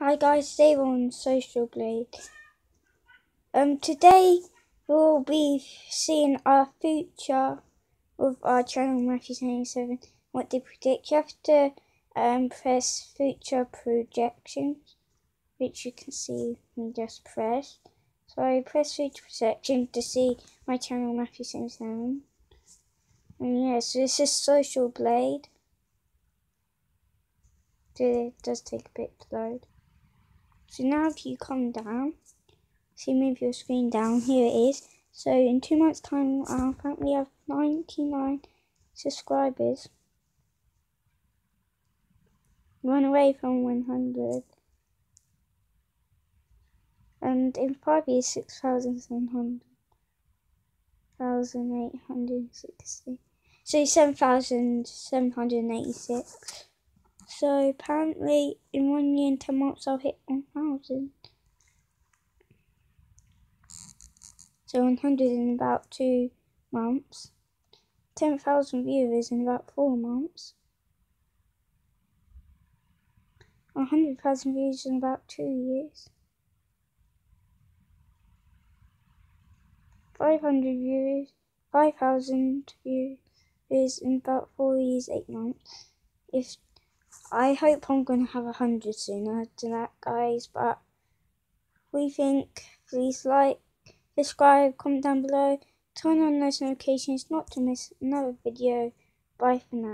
Hi guys, Dave on Social Blade. Um, today we'll be seeing our future of our channel Matthew 77. What they predict. You have to um, press future projections, which you can see me just press. So I press future projection to see my channel Matthew 77. And yeah, so this is Social Blade. It does take a bit to load. So now if you come down, you move your screen down, here it is. So in two months time, our family have 99 subscribers. Run away from 100. And in five years, 6,700. 1,860. So 7,786. So apparently in one year and 10 months I'll hit 1,000. So 100 in about two months. 10,000 viewers in about four months. 100,000 views in about two years. 500 viewers, 5,000 viewers in about four years, eight months. If I hope I'm going to have a hundred sooner than that, guys. But we think, please like, subscribe, comment down below, turn on those notifications not to miss another video. Bye for now.